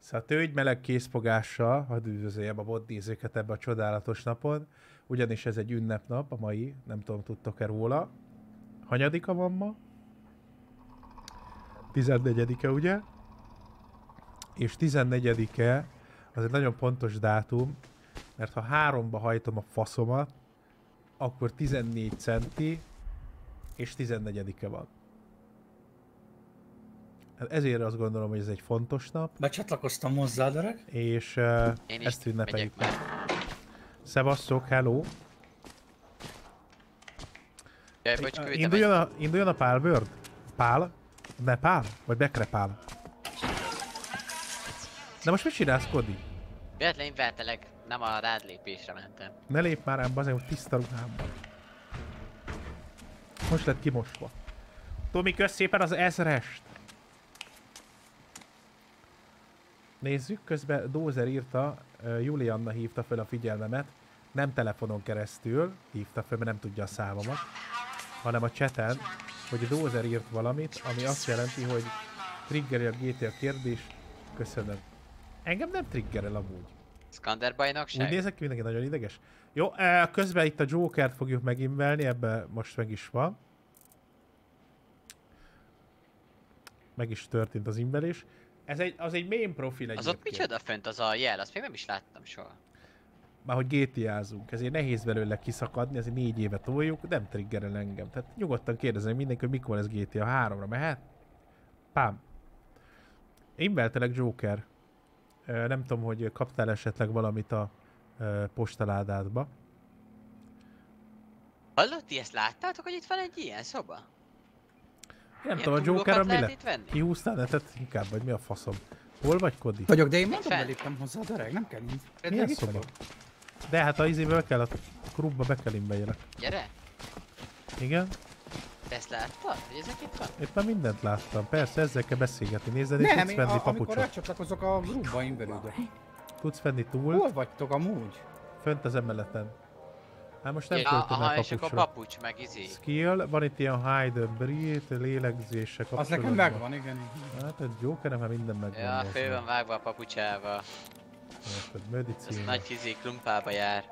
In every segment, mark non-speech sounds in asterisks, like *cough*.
Szóval tőgy meleg készfogással, hadd üdvözöljem a mod nézőket ebbe a csodálatos napon, ugyanis ez egy ünnepnap, a mai, nem tudom, tudtok-e róla. Hanyadika van ma? 14-e, ugye? És 14-e az egy nagyon pontos dátum, mert ha háromba hajtom a faszomat, akkor 14 centi, és 14-e van. Ezért azt gondolom, hogy ez egy fontos nap, Becsatlakoztam hozzá, öreg. és uh, Én ezt ünnepeljük meg. már. Szevasszok, hello! Jaj, bocs, küldtem Induljon a, induljon a pálbőrd? Pál? Nepál? Vagy bekrepál? De most mit csinálsz, Kodi? Véletlenül vertelek, nem a rád lépésre mentem. Ne lép már ám, azért, hogy tiszta ruhámban. Most lett kimosva. Tomi, kösz szépen az ezrest! Nézzük, közben Dózer írta, Julianna hívta fel a figyelmemet, nem telefonon keresztül hívta fel, mert nem tudja a számomat, hanem a chaten, hogy Dózer írt valamit, ami azt jelenti, hogy triggeri a GTA kérdés. Köszönöm. Engem nem triggerel amúgy. Skander Úgy bajnokság? nézek ki, mindenki nagyon ideges. Jó, közben itt a Jokert fogjuk meginvelni, ebbe most meg is van. Meg is történt az invelés. Ez egy, az egy main profil Az egyébként. ott micsoda fönt az a jel? Azt még nem is láttam soha. Már hogy GTA-zunk, ezért nehéz belőle kiszakadni, ezért négy éve toljuk, nem triggerel engem. Tehát nyugodtan kérdezem mindenki, hogy mikor ez GTA 3-ra mehet. Pám. Inveltelek Joker. Nem tudom, hogy kaptál esetleg valamit a postaládádba. Hallott, ti ezt láttátok, hogy itt van egy ilyen szoba? Nem tudom, a Joker mi lett? Kihúztál netet inkább, vagy mi a faszom? Hol vagy, Kodi? Vagyok, de én mondom, beléptem hozzá, öreg, nem kell így. Milyen szoba? De hát a izébe be kell, a klubba be kell inbejjelek. Gyere! Igen? Te ezt láttad, hogy ezek itt van? Itt már mindent láttam. Persze, ezzel kell beszélgetni. Nézd, és Nem, tudsz venni a, amikor papucsot. rácsatlakozok a rúbba inverődök. Tudsz venni túl, Hol vagytok amúgy? fönt az emeleten. Hát most nem Ja, költöm el és akkor papucs, meg izé. Skill, van itt ilyen hide and breathe, lélegzése Az nekem kapcsolatban. megvan, igen. igen. Hát egy Joker, már minden megvan. Ja, fő van vágva a papucsával. Érted, Ez medicina. nagy izé klumpába jár.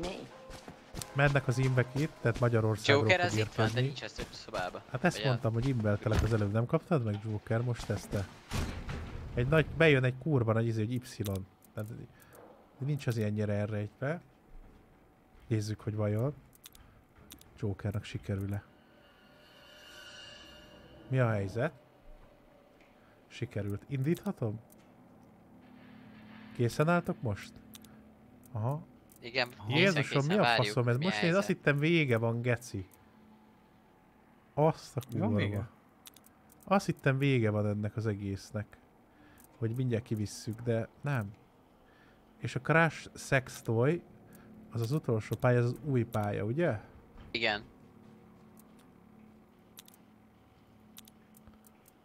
me. Mennek az invek itt, tehát Magyarországról Joker fog az itt van, de nincs ezt a szobába. Hát ezt Vagy a- mondtam, hogy imbeltelek az előbb, nem kaptad meg Joker? Most ezt te. Egy nagy, bejön egy kurva nagy izé, hogy Y. Tehát nincs az ilyennyire elrejtve. Nézzük, hogy vajon Jokernak sikerül-e. Mi a helyzet? Sikerült. Indíthatom? Készen álltok most? Aha. Igen, Jézusom, mi a várjuk, faszom ez? Most én azt hittem vége van, geci. Azt a kurva. Azt hittem vége van ennek az egésznek. Hogy mindjárt kivisszük, de nem. És a Crash Sex Toy, az az utolsó pálya, az az új pálya, ugye? Igen.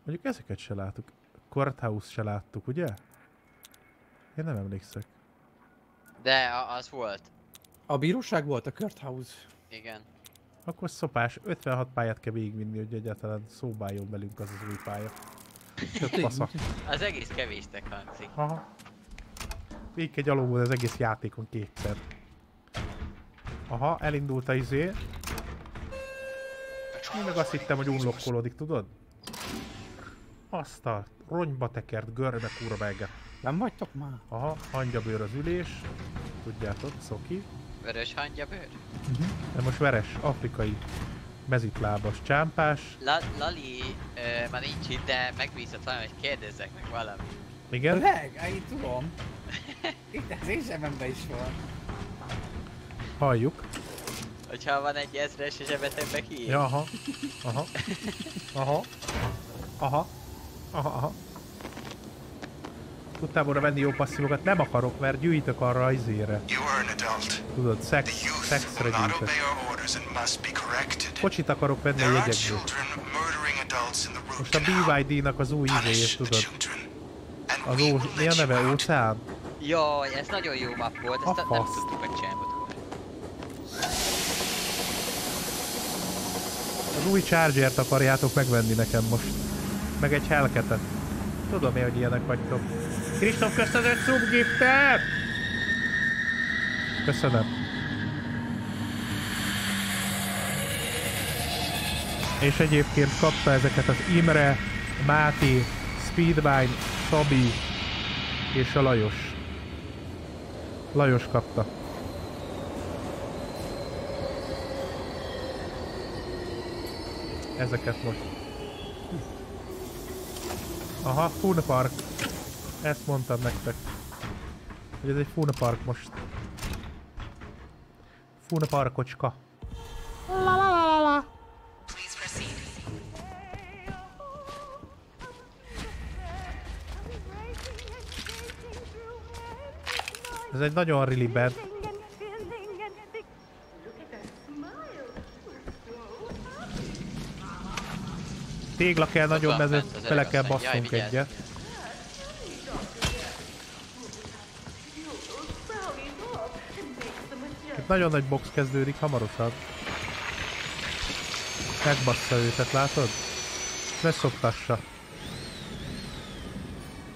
Mondjuk ezeket se láttuk. Courthouse se láttuk, ugye? Én nem emlékszek. De az volt. A bíróság volt a Kurt House. Igen. Akkor szopás, 56 pályát kell végigvinni, hogy egyáltalán szóba álljon velünk az az új pálya. Fasza. Az egész kevésnek hangzik. Aha. Végig kell gyalogolni az egész játékon kétszer. Aha, elindult a izé. Én meg azt hittem, hogy unlokkolódik, tudod? Azt a ronyba tekert görbe kurvege. Nem vagytok már? Aha, hangyabőr az ülés. Tudjátok, szoki. Vörös hangyabőr? De most veres, afrikai, mezitlábas, csámpás. La Lali ö, már nincs itt, de megbízott valami, hogy kérdezzek meg valami. Igen? Á, én tudom. Itt az én zsebemben is van. Halljuk. Hogyha van egy ezres a zsebetekbe ki. Ja, aha. Aha. Aha. Aha. Aha, aha. Tudtál volna venni jó passzívokat? Nem akarok, mert gyűjtök arra az izére. Tudod, szex, szexre gyűjtök. Kocsit akarok venni a jegyekből. Most a. BYD-nak az új izéjét, tudod. Az ó... Mi a neve? Óceán? Jaj, ez nagyon jó map volt, A ezt nem fasz. tudtuk megcsinálni. Az új Charger-t akarjátok megvenni nekem most. Meg egy Hellcat-et. Tudom én, hogy ilyenek vagytok. Kristóf, köszönöm subgiftet! Köszönöm. És egyébként kapta ezeket az Imre, Máté, Speedwine, Szabi és a Lajos. Lajos kapta. Ezeket most. Aha, Fun Park. Ezt mondtam nektek. Hogy ez egy Fun Park most. Fun Parkocska. La. Ez egy nagyon bad. Tégla kell bent az bele kell basszunk egyet. Itt nagyon nagy box kezdődik hamarosan. Megbassza őket, látod? Ne szoptassa.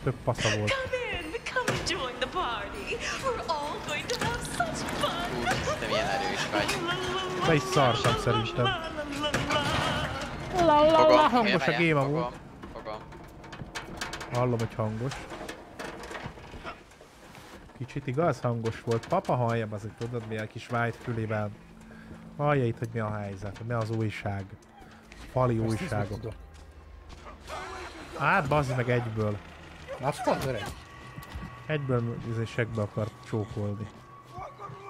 Több pasza volt. Party. We're all going to have such fun. Úristen, milyen erős vagy. Be is szartam szerintem. Fogom. hangos a game amúgy. Hallom, hogy hangos. Kicsit igaz hangos volt. Papa hallja, az tudod milyen kis white fülében. Hallja itt, hogy mi a helyzet, mi az újság. Fali Ezt újságok. Hát bazd meg egyből. Azt az öreg. Egyből izé segbe akart csókolni.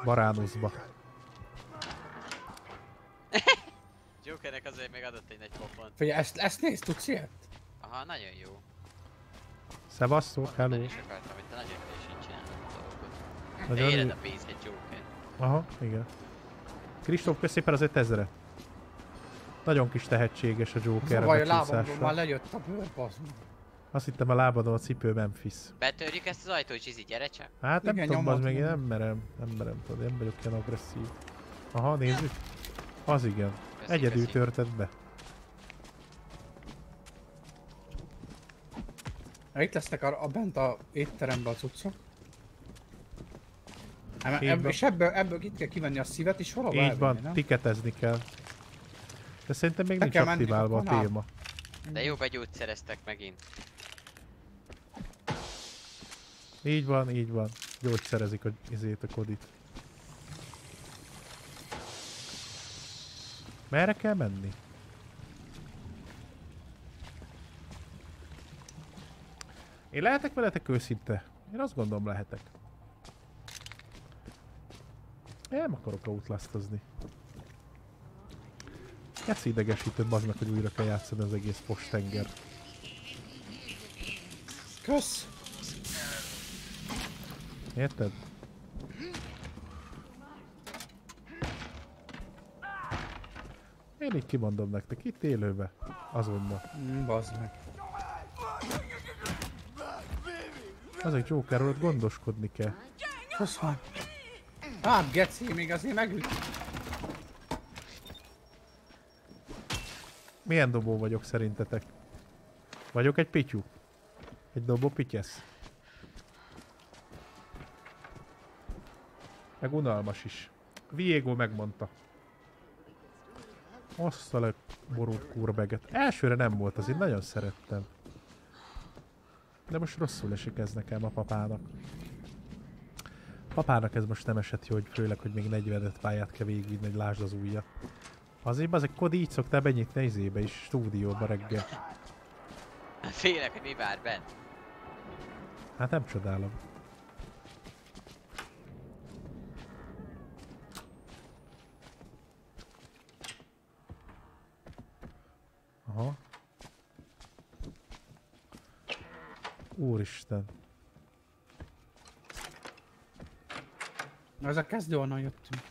Baránuszba. *laughs* Jokernek azért még adott egy nagy pofont. Figyelj, ezt, ezt nézd, tudsz ilyet? Aha, nagyon jó. Szevasztok, hello. Nagyon is akartam, hogy te nagyon ügyesen csinálod a dolgot. Nagyon éred a pénz egy Joker. Aha, igen. Kristóf, kösz szépen az 5000 Nagyon kis tehetséges a Joker Szóval a lábamról már lejött a bőr, bazd. Azt hittem a lábadon a cipő Memphis. Betörjük ezt az ajtót, Csizi, gyere csak. Hát nem Igen, tudom, az még én nem merem, nem merem, tudod, én vagyok ilyen agresszív. Aha, nézzük. Az igen. Köszi, Egyedül köszi. törted be. Itt lesznek a, a bent a étteremben a cuccok. Hát, ebb, és ebből, ebből itt kell kivenni a szívet, és valahol Így van, nem? tiketezni kell. De szerintem még Be nincs aktiválva a téma. De jó begyógyszereztek megint. Így van, így van. Gyógyszerezik a, izét, a kodit. Merre kell menni? Én lehetek veletek őszinte? Én azt gondolom lehetek. Én nem akarok outlastozni. Ez idegesítő, meg, hogy újra kell játszani az egész postenger. Kösz! Érted? Én így kimondom nektek, itt élőbe. Azonnal. Mm, bazd meg. Azok Jokerről gondoskodni kell. Kösz van. Hát, geci, még azért megüt. Milyen dobó vagyok szerintetek? Vagyok egy pityú? Egy dobó pityesz? Meg unalmas is. Viego megmondta. Azt a legborult kurbeget. Elsőre nem volt, az én nagyon szerettem. De most rosszul esik ez nekem a papának. Papának ez most nem esett jó, hogy főleg, hogy még 45 pályát kell végigvinni, hogy lásd az ujja. Azért az egy kod így szoktál benyitni izébe is, stúdióba reggel. Félek, hogy mi vár bent. Hát nem csodálom. Úristen. Ez a kezdő, onnan jöttünk.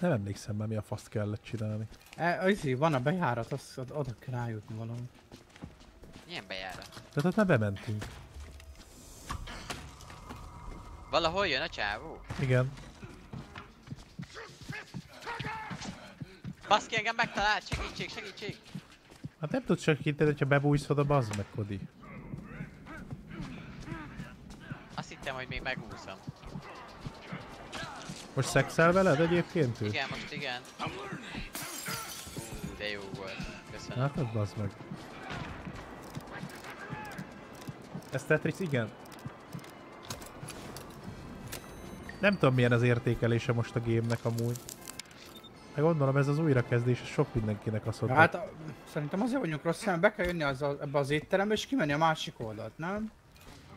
Nem emlékszem már mi a faszt kellett csinálni. E, izé, van a bejárat, az, az oda kell rájutni valahol. Milyen bejárat? De ott már bementünk. Valahol jön a csávó? Igen. Baszki engem megtalált, segítség, segítség! Hát nem tudsz segíteni, hogyha bebújsz oda, bazd meg, Kodi. Hogy még megúszom. Most szexel veled egyébként ő? Igen, most igen. De jó volt. Köszönöm. Látod, bazd meg. Ez Tetris, igen. Nem tudom milyen az értékelése most a gémnek amúgy. De gondolom ez az újrakezdés ez sok mindenkinek azt Ja, mondta. hát a, szerintem azért vagyunk rossz, mert be kell jönni az a, ebbe az étterembe és kimenni a másik oldalt, nem?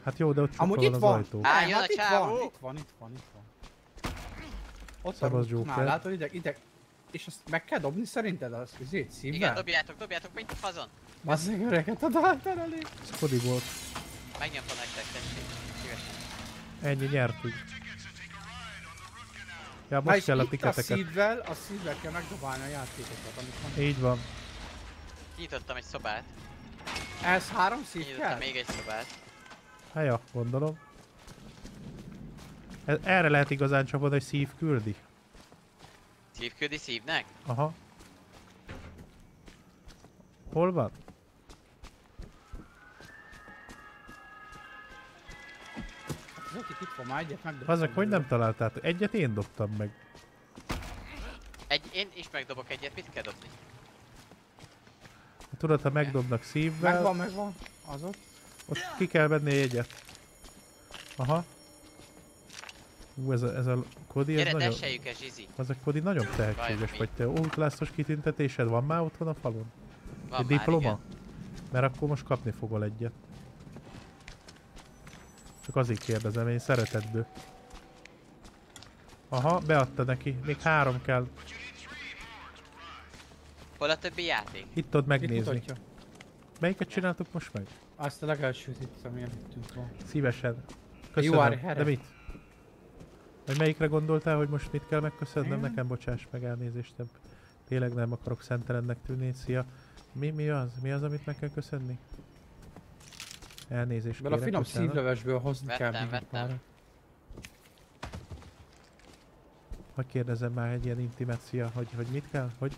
Hát jó, de ott Amúgy itt van az ajtó. Á, jön hát a itt csávó. van, itt van, itt van, itt van. Ott a Szabad rútnál, Joker. látod, ide, ide. És azt meg kell dobni szerinted az izét Igen, szívvel? dobjátok, dobjátok, mint a fazon. Bazzeg öreget a dáltál elé. Ez Kodi volt. Megnyomtam nektek, tessék. Szívesen. Ennyi, nyertük. Ja, Na most és kell a itt a tiketeket. szívvel, a szívvel kell megdobálni a játékokat, amit van. Így van. Kinyitottam egy szobát. Ez három szív kell? még egy szobát. Hát ja, gondolom. Ez, erre lehet igazán csapod, hogy szív küldi. Szív küldi szívnek? Aha. Hol van? Az akik itt van, már egyet megdobtam. Azok, hogy nem találtátok? Egyet én dobtam meg. Egy, én is megdobok egyet, mit kell dobni? Tudod, ha megdobnak szívvel, Megvan, megvan. Az ott. Ott ki kell venni egyet. Aha. Ú, ez a, ez a Kodi, ez Gyere, nagyon... desseljük el, Zsizi. Az a Kodi nagyon tehetséges vagy te. Útlászos kitüntetésed van már otthon a falon? Van Egy már, diploma? igen. Mert akkor most kapni fogol egyet. Csak azért kérdezem, én szeretetből. Aha, beadta neki. Még három kell. Hol a többi játék? Itt tudod megnézni. Melyiket csináltuk most meg? Azt a legelsőt itt, ami előttünk van. Szívesen. Köszönöm. De mit? Vagy melyikre gondoltál, hogy most mit kell megköszönnem? Én? Nekem bocsáss meg elnézést. nem- Tényleg nem akarok szentelennek tűnni. Szia. Mi, mi az? Mi az, amit meg kell köszönni? Elnézést Ebből a finom bocsánat. szívlevesből hozni kell Vettem, egy vettem. Hogy kérdezem már egy ilyen intimát, szia, hogy, hogy mit kell? Hogy,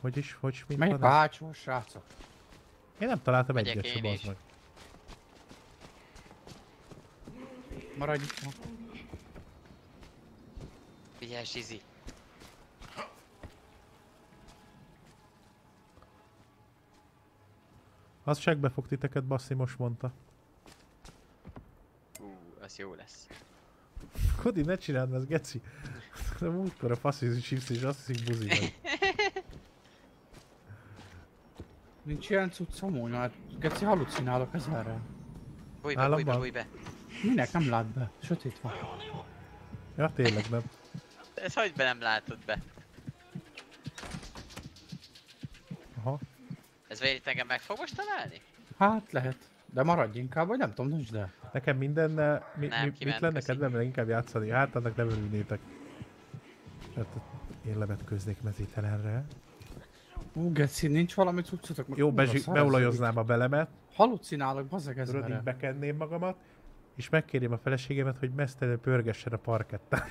hogy is, hogy mint Melyik van? bácsó, srácok? Én nem találtam Megyek egyet sem, is. meg. Maradj itt ma. Figyelj, Zsizi. Az segbe fog titeket basszi, most mondta. Ú, az jó lesz. Kodi, ne csináld, ez geci. *laughs* De múltkor a faszi chips és azt hiszik buzi vagy. Nincs ilyen cucc amúgy, mert geci halucinálok ezerrel. Bújj be, bújj be, bújj be. Minek nem lát be? Sötét van. Ja, tényleg nem. Ez hogy be nem látod be? Aha. Ez végig engem meg fog most találni? Hát lehet. De maradj inkább, vagy nem tudom, döntsd el. Nekem mindennel, mi, Nem, mi, mit lenne kedvem inkább játszani? Hát annak nem örülnétek. Hát én levetköznék mezítelenre. Ú, geci, nincs valami cuccotok? Jó, a bezsi, beolajoznám a belemet, Halucinálok, bazzeg tudod, így ezerrel. bekenném magamat, és megkérném a feleségemet, hogy mesztelenül pörgessen a parkettán.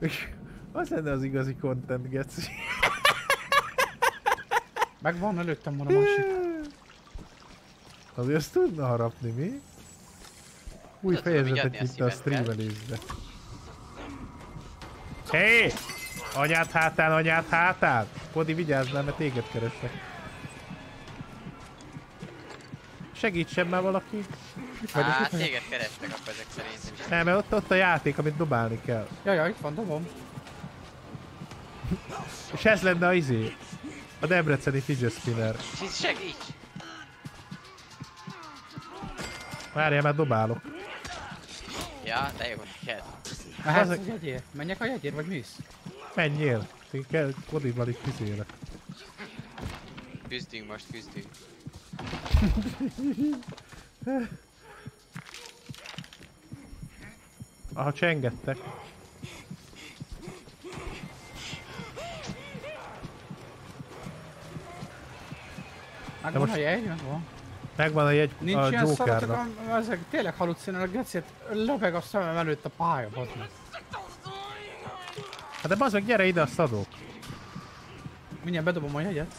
És *laughs* az lenne az igazi content, geci. Megvan előttem van a másik. Azért azt tudna harapni, mi? Új a itt a szívemet. streamelésbe. Hé! Hey! Anyád hátán, anyád hátán! Kodi, vigyázz már, mert téged keresek. Segítsen már valaki. Itt vagyok. téged kerestek akkor ezek szerintem is. Nem, mert ott, ott a játék, amit dobálni kell. Ja, ja, itt van, dobom. És ez lenne a izé. A debreceni fidget spinner. Segíts! Várjál, már dobálok. Ja, de jó, kell. Mehetsz Bazzeg- a jegyér? Menjek a jegyér, vagy mész? Menjél. Én kell Kodival itt izélek. Küzdünk most, küzdünk. *laughs* Aha, csengettek. Megvan most- a jegy, megvan. Megvan a jegy Nincs a ilyen szaratok, am- ezek tényleg halucinálok, geci, lebeg a szemem előtt a pálya, bazd meg. Hát de bazd meg, gyere ide, azt adok. Mindjárt bedobom a jegyet.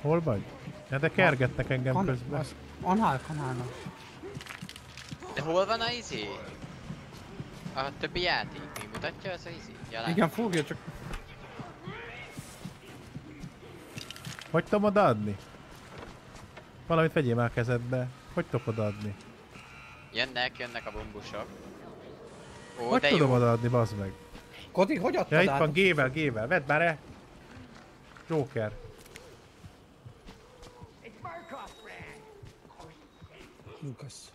Hol vagy? Ja, de kergettek engem Kan- közben. az- Annál kanálnak. De hol van a izé? A többi játék? Mi mutatja az a izé? Ja, Igen, fogja csak. Hogy tudom odaadni? Valamit vegyél már kezedbe. Hogy tudok odaadni? Jönnek, jönnek a bumbusok. Ó, Hogy de tudom jó. odaadni, bazd meg? Kodi, hogy adtad Ja, itt át? van, G-vel, G-vel. Vedd már el! Joker. Lukasz.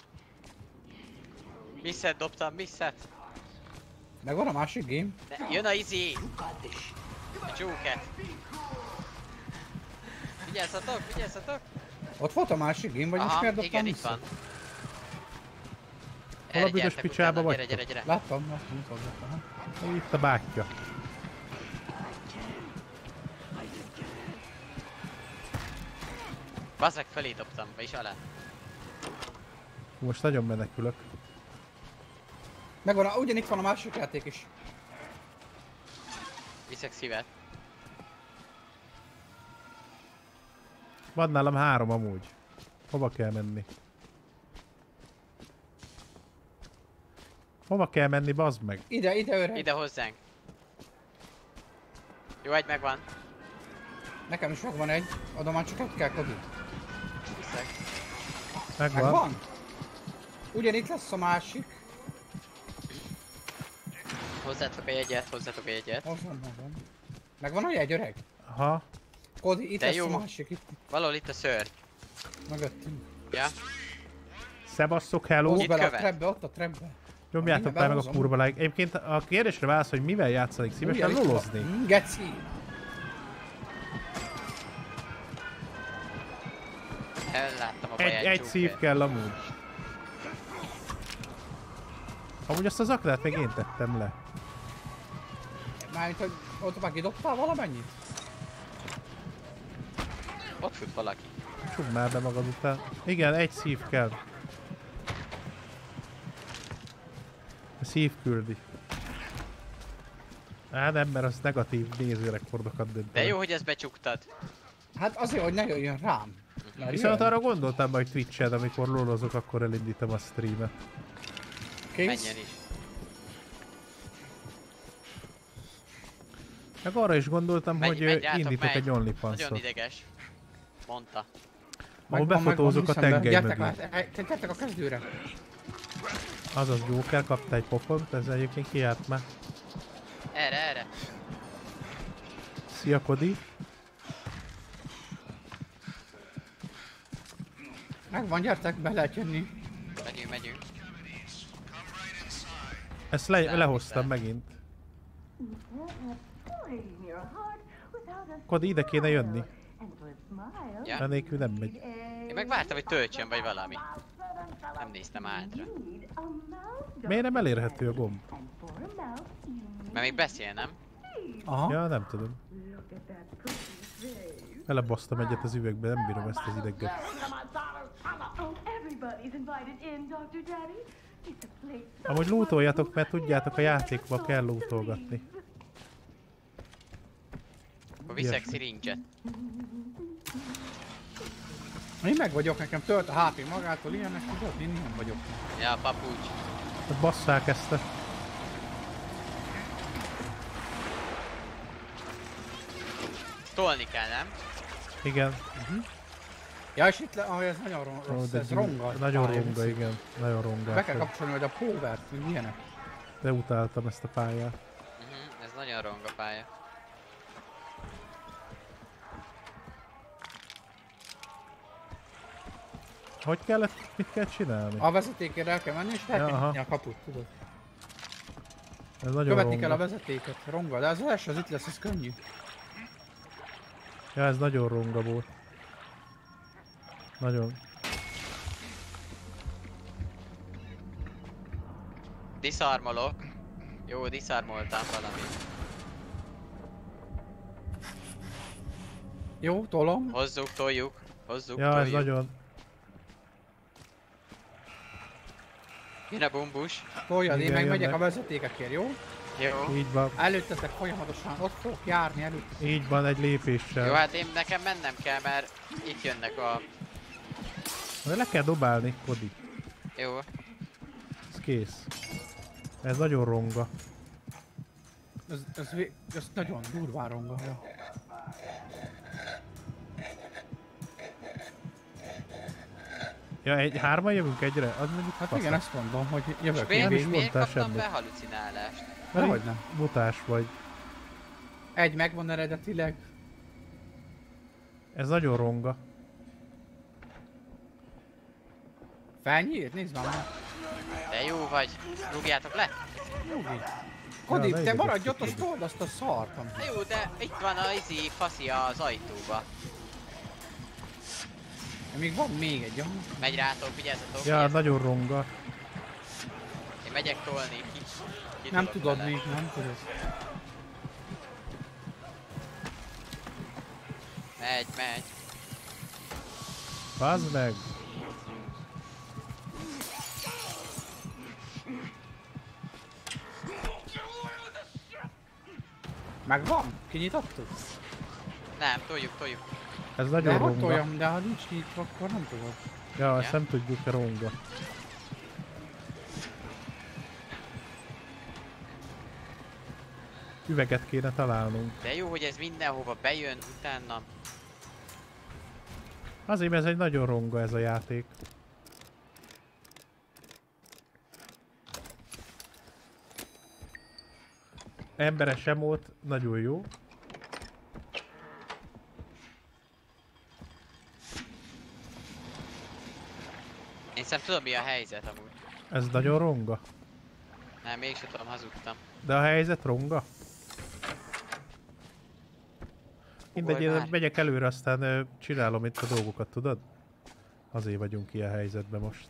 Misszet dobtam, misszet. Megvan a másik game? De jön a izé. A Joker. Vigyázzatok, vigyázzatok. Ott volt a másik game, vagy most Aha, miért dobtam igen, itt van. Hol a büdös picsába utána, Gyere, gyere, gyere. Láttam, van, aha. Itt a bátyja. Bazd meg felé dobtam, vagyis alá. Most nagyon menekülök. Megvan, ugyanitt van a másik játék is. Viszek szívet. Van nálam három amúgy. Hova kell menni? Hova kell menni, bazd meg? Ide, ide öreg. Ide hozzánk. Jó, egy megvan. Nekem is megvan egy. Adom már csak egy kell, Kodi. Viszek. Megvan. Megvan? Ugyanitt lesz a másik. Hozzátok a jegyet, hozzátok a jegyet. Megvan, megvan. Megvan a jegy, öreg? Aha. Kodi, itt De lesz jó. a másik, itt, Valahol itt a szőr. mögöttünk. Ja? Szebasszok, hello. Itt bele a követ. trebbe, ott a trebbe. Nyomjátok már meg a kurva like. Egyébként a kérdésre válasz, hogy mivel játszanék szívesen van. lolozni. Geci. Elláttam a Egy, egy szív kell amúgy. Amúgy azt az aknát még én tettem le. Mármint, hogy ott már kidobtál valamennyit? Ott fut valaki. Csukd már be magad után. Igen, egy szív kell. Szív küldi. Á, nem, mert az negatív nézőrekordokat dönt. De jó, hogy ezt becsuktad. Hát azért, hogy ne jöjjön rám. Mert Viszont jön. arra gondoltam majd Twitch-ed, amikor lolozok, akkor elindítom a streamet. Kész. Menjen is. Meg arra is gondoltam, Megy, hogy rátok, indítok megy. egy Nagyon OnlyFans-ot. ideges. Mondta. Ahol befotózok a tengely Gyertek mögé. már, eh, te- gyertek a kezdőre. Azaz Joker kapta egy pofont, ez egyébként kiárt már. Erre, erre. Szia Kodi. Megvan, gyertek, be lehet jönni. Megyünk, megyünk. Ezt le, Nem lehoztam megint. Kodi, ide kéne jönni. Ja. Enélkül nem megy. Én meg vártam, hogy töltsön vagy valami. Nem néztem hátra. Miért nem elérhető a gomb? Mert még beszél, nem? Aha. Ja, nem tudom. Elebasztam egyet az üvegbe, nem bírom ezt az ideget. Amúgy lootoljatok, mert tudjátok, a játékba kell lootolgatni. Akkor viszek Ilyesmi. Én meg vagyok, nekem tölt a HP magától, ilyenek tudod, én nem vagyok. Ja, papucs. Hát basszák ezt a... Tolni kell, nem? Igen. Ja, és itt le, ah, ez nagyon ro- Ó, rossz, de ez ronga. Nagyon pálya, ronga, igen. Nagyon ronga. Be kell kapcsolni majd a powert, meg ilyenek. De utáltam ezt a pályát. Uh-huh, ez nagyon rong Hogy kellett, mit kell csinálni? A vezetékére el kell menni, és fel Ja, kell nyitni a kaput, tudod. Ez nagyon Követni ronga. kell a vezetéket, ronga, de az első az itt lesz, ez könnyű. Ja, ez nagyon ronga volt. Nagyon. Diszarmolok. Jó, diszarmoltam valamit. Jó, tolom. Hozzuk, toljuk. Hozzuk, Ja, ez toljuk. nagyon... Jön a bumbus. Toljad, én Igen, meg megyek jönnek. a vezetékekért, jó? Jó. Így van. Előttetek folyamatosan, ott fogok járni előtt. Így van, egy lépéssel. Jó, hát én nekem mennem kell, mert itt jönnek a... De le kell dobálni, Kodi. Jó. Ez kész. Ez nagyon ronga. Ez, ez, ez nagyon durván ronga. Ja, egy, hárman jövünk egyre? Az mondjuk Hát igen, ezt mondom, hogy jövök miért, még és miért mondtál kaptam semmit. be halucinálást? Mert Dehogy nem. Mutás vagy. Egy megvan eredetileg. Ez nagyon ronga. Felnyírt? Nézd már. De jó vagy. Rúgjátok le? Nyugi. Kodi, ne te maradj ott, azt told azt a szart. jó, de itt van a izi faszi az ajtóba. Még van még egy, aha. Megy rátok, vigyázzatok. Ja, vigyázzatok. nagyon ronga. Én megyek tolni, ki, ki Nem tudod vele. még, nem tudod. Megy, megy. Bazd meg! Megvan? Kinyitottuk? Nem, toljuk, toljuk. Ez De nagyon hogy ronga. toljam, de ha nincs nyitva, akkor nem tudod. Ja, ezt Ja. nem tudjuk, ronga. Üveget kéne találnunk. De jó, hogy ez mindenhova bejön utána. Azért, mert ez egy nagyon ronga ez a játék. Emberes emót, nagyon jó. Én szem tudom mi a helyzet amúgy. Ez nagyon ronga. Nem, mégsem tudom, hazudtam. De a helyzet ronga. Mindegy, én megyek előre, aztán csinálom itt a dolgokat, tudod? Azért vagyunk ilyen helyzetben most.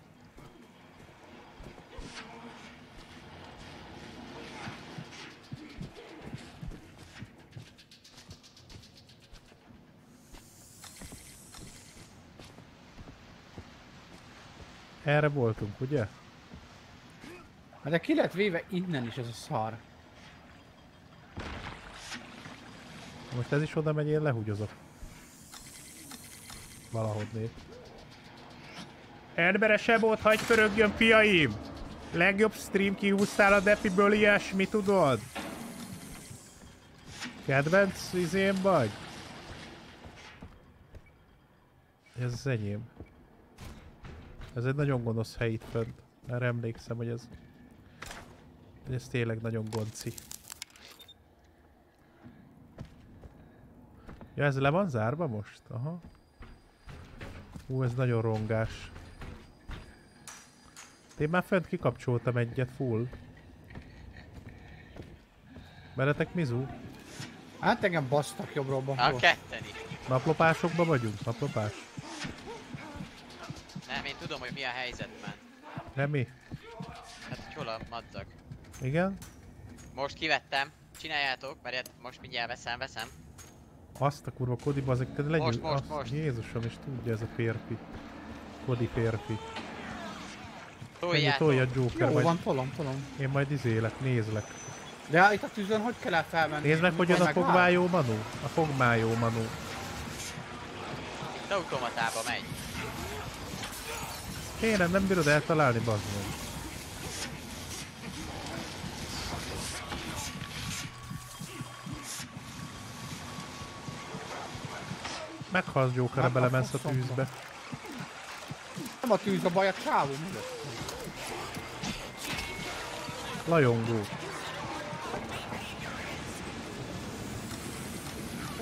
Erre voltunk, ugye? Hát de ki lett véve innen is ez a szar. Most ez is oda megy, én lehúgyozok. Valahodnék. Emberes ebót, hagyj pörögjön, fiaim! Legjobb stream kihúztál a Depiből ilyesmi, tudod? Kedvenc izém vagy? Ez az enyém. Ez egy nagyon gonosz hely itt fönt. Erre emlékszem, hogy ez... hogy ez tényleg nagyon gonci. Ja, ez le van zárva most? Aha. Ú, ez nagyon rongás. Én már fent kikapcsoltam egyet full. Veletek Mizu? Hát engem basztak jobbról A balról. ketten is. Naplopásokba vagyunk? Naplopás? Hogy mi a helyzetben. Nem mi? Hát, hogy hol a madzag. Igen? Most kivettem. Csináljátok, mert most mindjárt veszem, veszem. Azt a kurva Kodi bazeg, te legyünk. Most, most, azt, most. Jézusom, és tudja ez a férfi. Kodi férfi. Toljátok. tolja Joker, Jó majd van, tolom, tolom. én majd izélek, nézlek. De hát itt a tűzön hogy kell el felmenni? Nézd meg, hogy jön a fogmájó Manu. A fogmájó Manu. Itt automatába megy. Kérem, nem bírod eltalálni, bazd meg. Meghalsz Joker, Hát, belemensz a tűzbe. Nem a tűz a baj, a csávó mögött. Lajongó.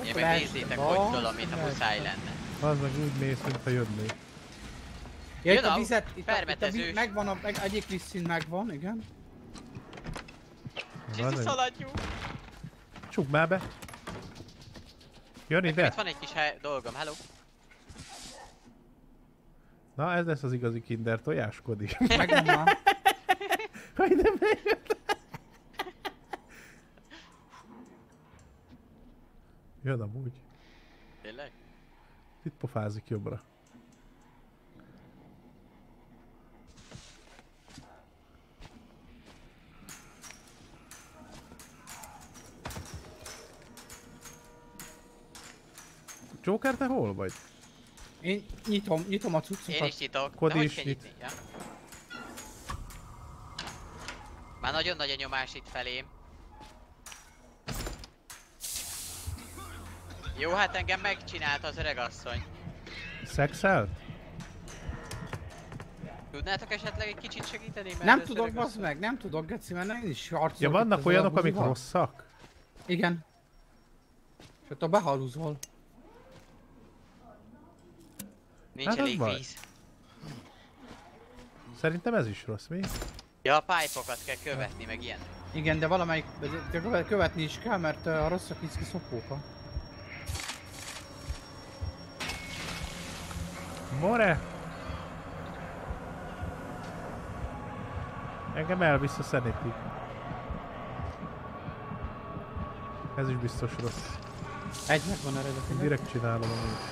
Én meg nézzétek, na, hogy tolom, mint a muszáj lenne. Az meg úgy mész, mintha jönné. Ja, itt a vizet, itt a, itt a víz, megvan, a, meg, egyik vízszín megvan, igen. Egy- szaladjunk! Csukd már be. Jön ide? itt van egy kis hely, dolgom, hello. Na ez lesz az igazi kinder tojás, Kodi. *laughs* Megvan már. *laughs* Ha ide bejött. Jön amúgy. Tényleg? Itt pofázik jobbra. Joker, te hol vagy? Én nyitom, nyitom a Én cuccokat. is nyitok. Kodi is nyit. nyitni? Ja. Már nagyon nagy a nyomás itt felém. Jó, hát engem megcsinálta az öregasszony. Szexelt? Tudnátok esetleg egy kicsit segíteni? Mert Nem tudok, bazd meg, nem tudok, Geci, mert én is harcolok. Ja, vannak olyanok, amik rosszak? Igen. És ott a behalúzol. Nincs Hát elég baj. víz. Szerintem ez is rossz, mi? Ja, a pipe-okat kell követni, meg ilyen. Igen, de valamelyik, de, de követ- követni is kell, mert a rosszak nincs ki szopóka. More! Engem elvisz a Sanity. Ez is biztos rossz. Egy megvan eredetileg. Direkt csinálom amúgy.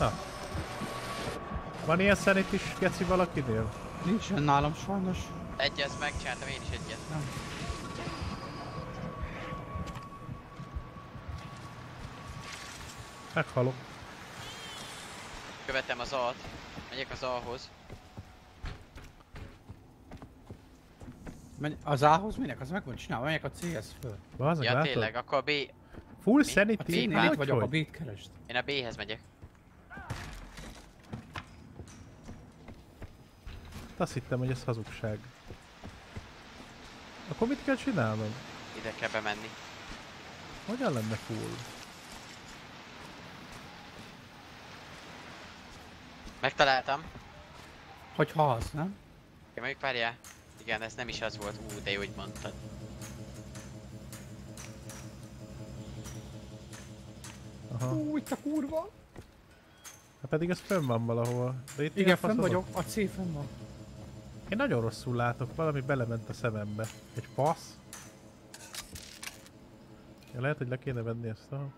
Na. Van ilyen Sanity is geci valakinél? Nincsen nálam sajnos. Egy, ezt megcsináltam én is egyet. Meghalok. Követem az A-t. Megyek az A-hoz. Menj, az A-hoz minek? Az meg van csinálva, megyek a C-hez föl. Bazd meg, Ja, látod? tényleg, akkor a B... Full Mi? Sanity? A C-nél Hogy, itt vagyok, a? B-t keresd. Én a B-hez megyek. Azt hittem, hogy ez hazugság. Akkor mit kell csinálnom? Ide kell bemenni. Hogyan lenne full? Megtaláltam. Hogyha az, nem? Ja, mondjuk várjál. Igen, ez nem is az volt. Ú, de jó, hogy mondtad. Aha. Ú, itt a kurva. Hát pedig ez fönn van valahol. De itt Igen, fönn vagyok, a C fönn van. Én nagyon rosszul látok, valami belement a szemembe. Egy passz. Ja, lehet, hogy le kéne venni ezt a...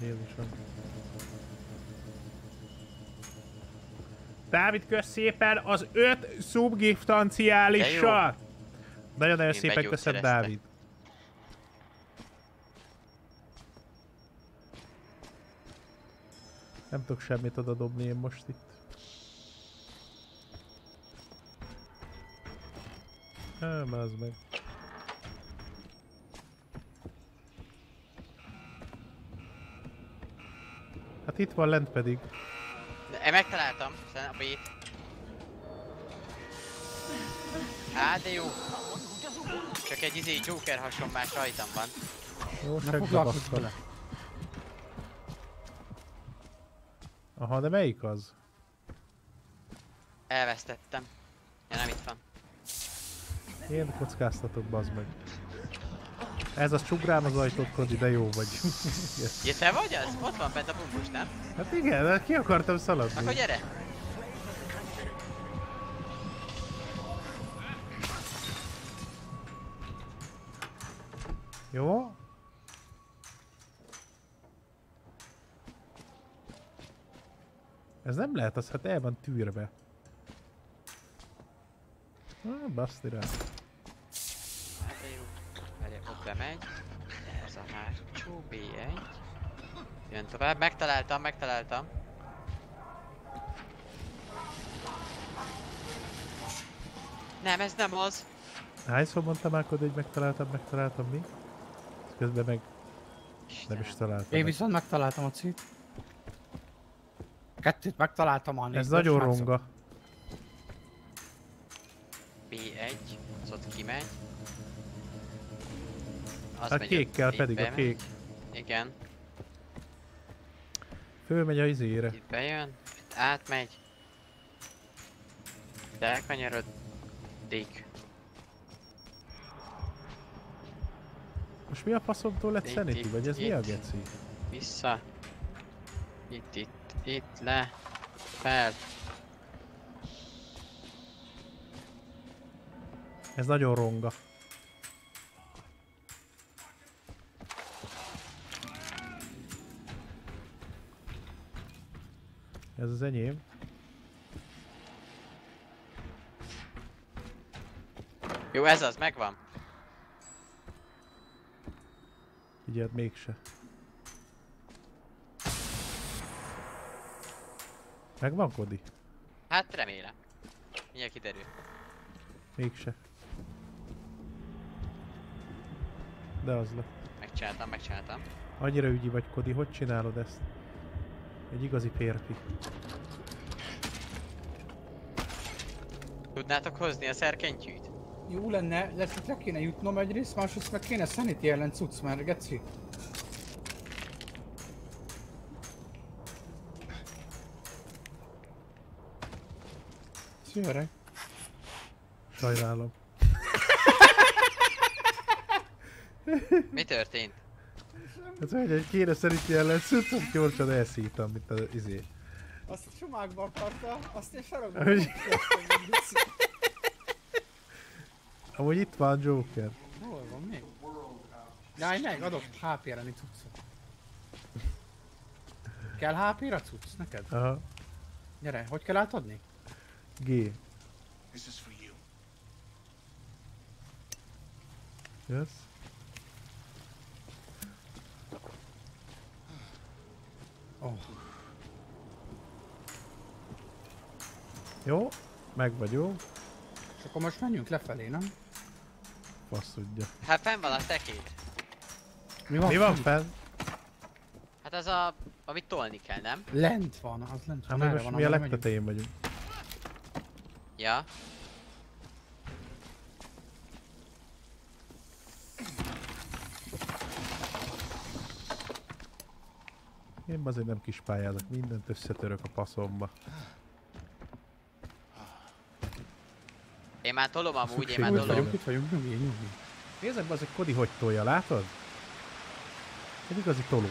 Jézusom. Dávid, kösz szépen az öt szubgiftanciálissal! Nagyon-nagyon szépen köszönöm. Dávid. Nem tudok semmit oda dobni én most itt. Nem, az meg. Hát itt van lent pedig. De, megtaláltam. A B-t. Á, de jó. Csak egy izé Joker hasonlás rajtam van. Jó, Ne segbe Aha, de melyik az? Elvesztettem. Ja, nem itt van. Én kockáztatok, bazd meg. Ez az csugrám az ajtót, Kodi, de jó vagy. yes. Ja, te vagy az? Ott van bent a bumbus, nem? Hát igen, de ki akartam szaladni. Akkor gyere! Jó? Ez nem lehet, az hát el van tűrve. Ah, baszti rá. Hát ott bemegy. Ez a hátsó, B1. Jön tovább, megtaláltam, megtaláltam. Nem, ez nem az. Hányszor mondtam már, hogy megtaláltam, megtaláltam mi? Közben meg nem is találtam. Én meg. viszont megtaláltam a C-t. Kettőt megtaláltam a Ez nagyon ronga. B1, az ott kimegy. Az A megy kékkel itt pedig, a kék. Igen, Fölmegy a izére. itt bejön, itt átmegy. Itt elkanyarodik. Most mi a faszomtól lett Itt, Sanity, itt, vagy ez mi a itt. geci? Vissza. Itt, itt, itt, le. Fel. Ez nagyon ronga. Ez az enyém. Jó, ez az, megvan. Figyeld, mégse. Megvan, Kodi? Hát remélem. Mindjárt kiderül. Mégse. De az lett. Megcsináltam, megcsináltam. Annyira ügyi vagy, Kodi, hogy csinálod ezt? Egy igazi férfi. Tudnátok hozni a szerkentyűt? Jó lenne, le, csak le kéne jutnom egyrészt, másrészt meg kéne sanity ellen cucc, mert geci. Szia öreg. Sajnálom. Mi történt? Ez hogy egy kéne szerint ellen szüccom gyorsan elszívtam, mint az izé. Azt sumákba akarta, azt én sarokba. Amúgy itt van Joker. Hol van még? Jaj, meg, adok HP-re mi cuccot. Kell HP-ra cucc neked? Aha. Gyere, hogy kell átadni? G. This is for you. Yes. Oh. Jó, meg vagyunk. És akkor most menjünk lefelé, nem? Fasz tudja. Hát fenn van a tekér. Mi van? Mi van fenn? Hát az a... amit tolni kell, nem? Lent van, az lent Hát van. erre most van, mi a legtetején vagyunk. Ja. Én azért nem kis pályázok, mindent összetörök a faszomba. Én már tolom amúgy, én Szükség már Itt van tolom. vagyunk, itt vagyunk, nyugi, nyugi. Nézzek be az, hogy Kodi hogy tolja, látod? Egy igazi toló.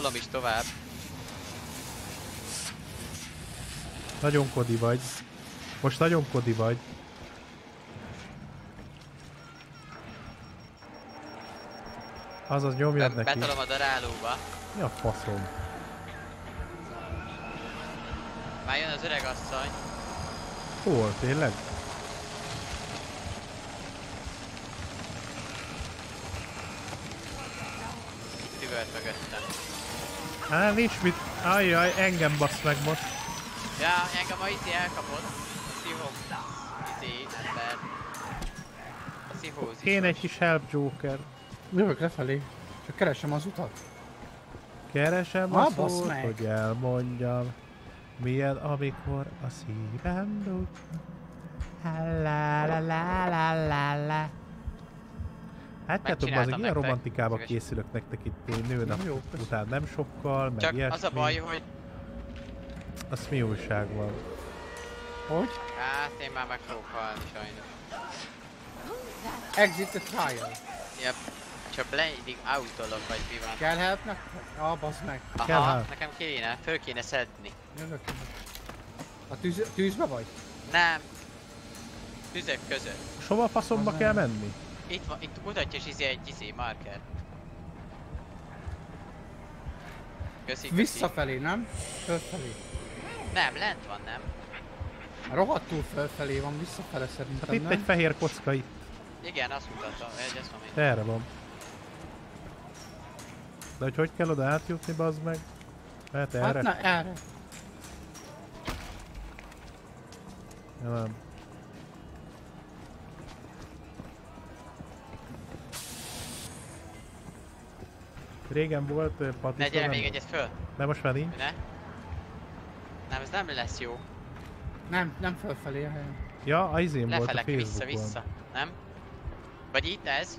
Tolom is tovább. Nagyon Kodi vagy. Most nagyon Kodi vagy. Azaz nyomjad neki. Betolom a darálóba. Mi a faszom? Már jön az öreg asszony. Hol? Tényleg? Á, nincs mit. Ajjaj, engem basz meg most. Ja, engem a izé elkapott. A szívó. Izé, ember. A szívózis. Kéne egy kis help Joker. Jövök lefelé. Csak keresem az utat. Keresem a szót, meg. hogy elmondjam. Milyen, amikor a szívem dug. La la la la la la. Hát azok Megcsináltam ilyen romantikába Szíves. készülök nektek itt én nőnap Jó, után nem sokkal, meg Csak ilyesmi. az a baj, hogy Azt mi újság van? Hogy? hát én már meg fogok halni sajnos. Exit the trial. Yep. Csak blinding out-olok, vagy mi van. Kell help nektek? Ah, bazd meg. Kell Aha, hát. nekem kéne, föl kéne szedni. Jövök. A tűz, tűzbe vagy? Nem. Tüzek között. És hova a faszomba Az kell menni? Itt van, itt mutatja is izé egy izé marker. Köszi, köszi. Visszafelé, nem? Fölfelé. Nem, lent van, nem? Rohadtul fölfelé van, visszafele Hát szerintem, itt nem? egy fehér kocka itt. Igen, azt mutatom, hogy ezt mondom. Erre van. De hogy hogy kell oda átjutni, bazd meg? Lehet erre? Hát na, erre. Ja, nem. Régen volt uh, Pati. Ne gyere még egyet föl, De most már nincs. ne? Nem, ez nem lesz jó. Nem, nem fölfelé a helyen. Ja, a izén volt a Facebookon. vissza-vissza, nem? Vagy itt ez?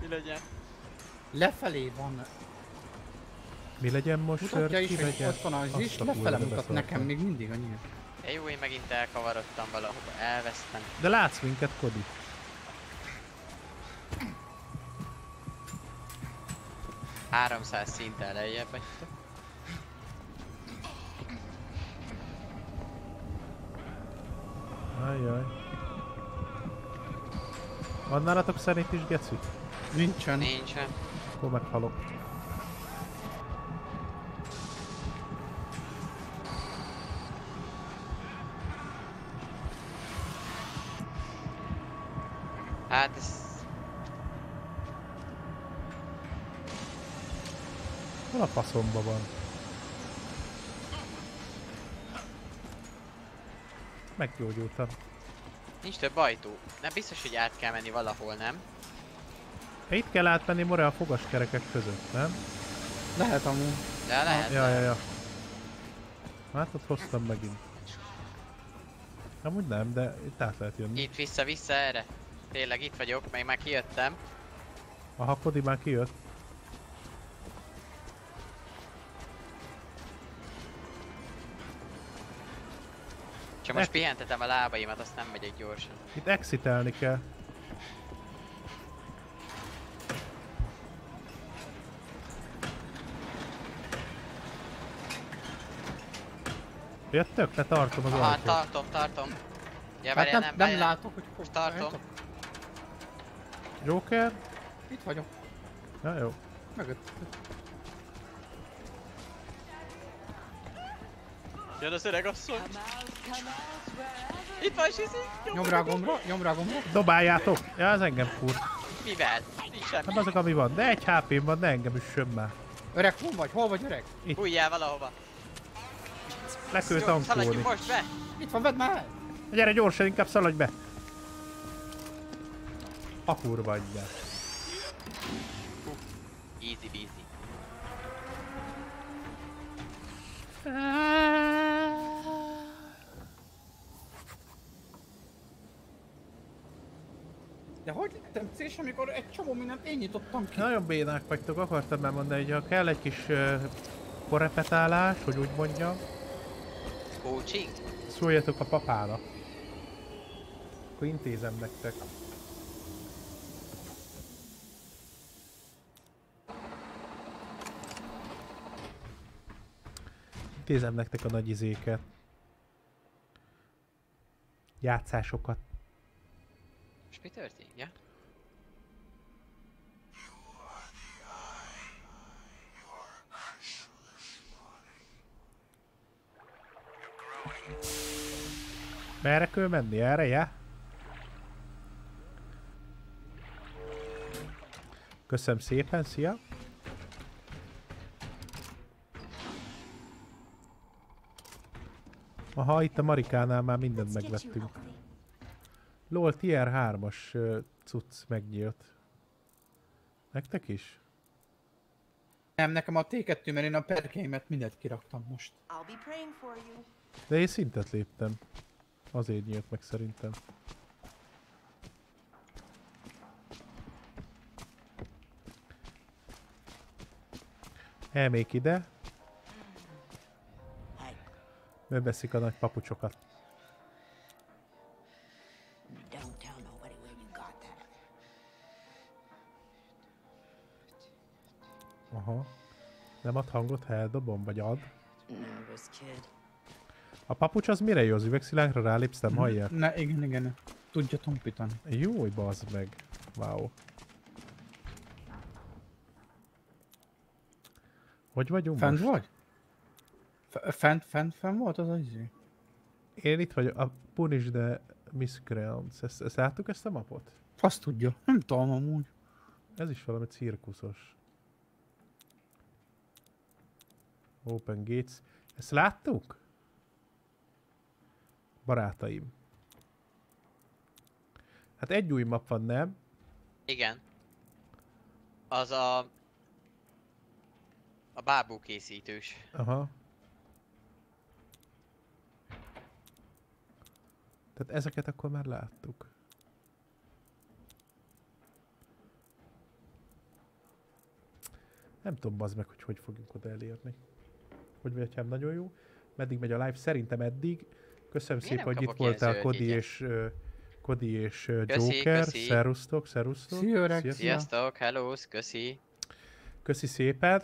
Mi legyen? Lefelé van. Mi legyen most, Mutatja is, hogy legyen? ott van az Azt is, a lefele mutat nekem még mindig a nyílt. Ja, jó, én megint elkavarodtam valahova, elvesztem. De látsz minket, Kodi? Háromszáz szinten lejjebb vagytok. Ajjaj. Van nálatok szerint is, geci? Nincsen. Nincsen. Akkor meghalok. Faszomba van? Meggyógyultam. Nincs több ajtó. Nem biztos, hogy át kell menni valahol, nem? Itt kell átmenni more a fogaskerekek között, nem? Lehet amúgy. De lehet. Ja, ja, ja. Hát ott hoztam megint. Amúgy nem, de itt át lehet jönni. Itt vissza-vissza erre. Tényleg itt vagyok, meg már kijöttem. A Kodi már kijött. Csak most pihentetem a lábaimat, azt nem megyek gyorsan. Itt exitelni kell. Jöttök? Te tartom az Aha, ajtót. tartom, tartom. Ja, Hát nem, nem, nem látok, hogy hol Most tartom. Joker? Itt vagyok. Ja, jó. Mögött. Jön az öreg asszony. Itt van Sizi. Nyom rá a gombra, nyom rá a gombra. Dobáljátok! Ja, ez engem fur. Mivel? Nincs semmi. Nem azok, ami van. De egy hp van, de engem üssön már. Öreg, hol vagy? Hol vagy öreg? Bújjál valahova. Le kell Jó, szaladjunk tankolni. most be. Itt van, vedd már! Gyere gyorsan, inkább szaladj be! A kurva adját. Easy beasy. De hogy lettem cés, amikor egy csomó mindent én nyitottam ki? Nagyon bénák vagytok, akartam már mondani, hogy ha kell egy kis uh, korrepetálás, hogy úgy mondjam, Coaching? szóljatok a papára. Akkor intézem nektek. Intézem nektek a nagy izéket. Játszásokat. Mi történik? Ja? Merre kell menni? Erre, ja? Köszönöm szépen, szia! Aha, itt a Marikánál már mindent megvettünk. LOL tier 3-as ö, cucc megnyílt. Nektek is? Nem, nekem a T2, mert én a perkémet mindent kiraktam most. De én szintet léptem. Azért nyílt meg szerintem. Elmék ide, Hey, beveszik a nagy papucsokat. Nem ad hangot, ha eldobom, vagy ad. A papucs az mire jó? Az üvegszilánkra rálépsz, nem hallják? Ne, igen, igen. Tudja tompítani. Jó, hogy bazd meg. Wow. Hogy vagyunk Fent most? vagy? F- Fent, fent, fent volt az az izé? Én itt vagyok, a Punish the Miscreants. Ezt, ezt láttuk ezt a mapot? Azt tudja. Nem tudom amúgy. Ez is valami cirkuszos. Open Gates. Ezt láttuk? Barátaim. Hát egy új map van, nem? Igen. Az a... A bábú készítős. Aha. Tehát ezeket akkor már láttuk. Nem tudom bazd meg, hogy hogy fogjuk oda elérni. Hogy vagy hát nagyon jó. Meddig megy a live? Szerintem eddig. Köszönöm Miért szépen, hogy itt voltál Kodi és, ö, Kodi és ö, Köszi, Joker. köszi. Szerusztok, szerusztok. Szia. Sziasztok, hello, köszi. Köszi szépen.